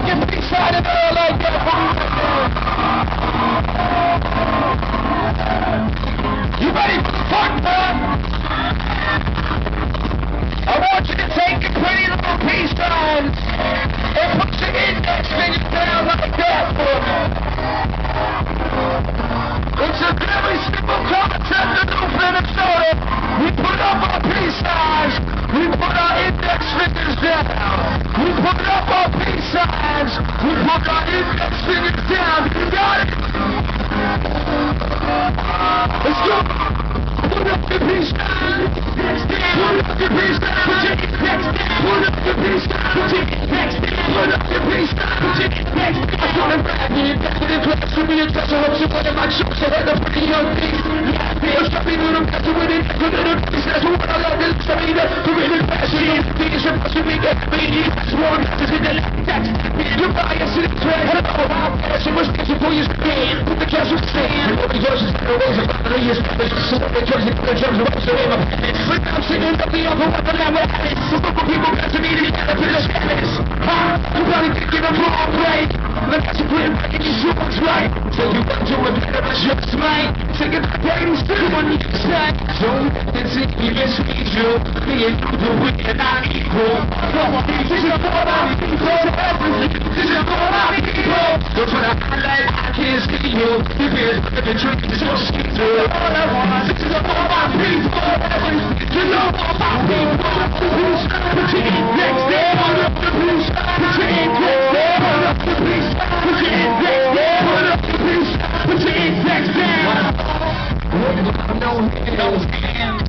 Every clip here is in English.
fucking be shining get like that. Down, got it, next fingers down, got it. Let's go. Put up your peace. Put up. Put it next. Put up. Put it next. Put up. Put it next. I got it back. Me and back in the class. To me, it's just a hope. One of my chokes. I had a pretty young piece. What's up, people? I'm back to it. Put it up. That's for you? Stand. Put the cash on stand. Nobody yours is the ways of the years. So the drugs and the are also in my pants. But I'm sitting up the one, but I'm it. So for people got to me to get up in the Spanish. Huh? You probably thinking I'm wrong, right? But that's a good way to shoot what's right. So you want to a better but just right. Take it back and still on your side. So it's it, you get sweet, you. Me and you do it, and I'm. This is a for my people. This is a for people. Don't try to highlight, I can't see you. You feel like a it's so sweet, all I want. This is a for my people. You know all my people. Who's put it next day? Hold up the police. Put it next day. Hold up the police. Put it next the police. Put it next day. No hands. The little boys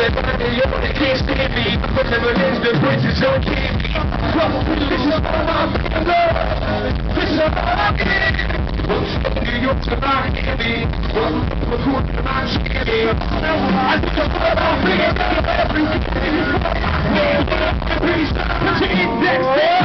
you're can't stand me. But never is the bridges don't keep. This is all my love. This is all I need. What's from New York to Miami? Welcome to the court to my think I'm about up the your index there. Put